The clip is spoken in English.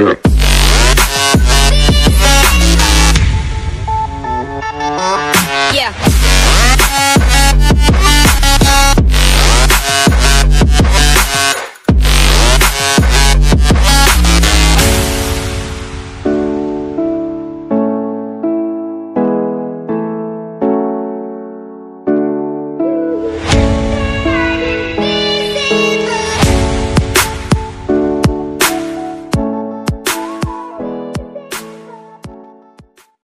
Yeah.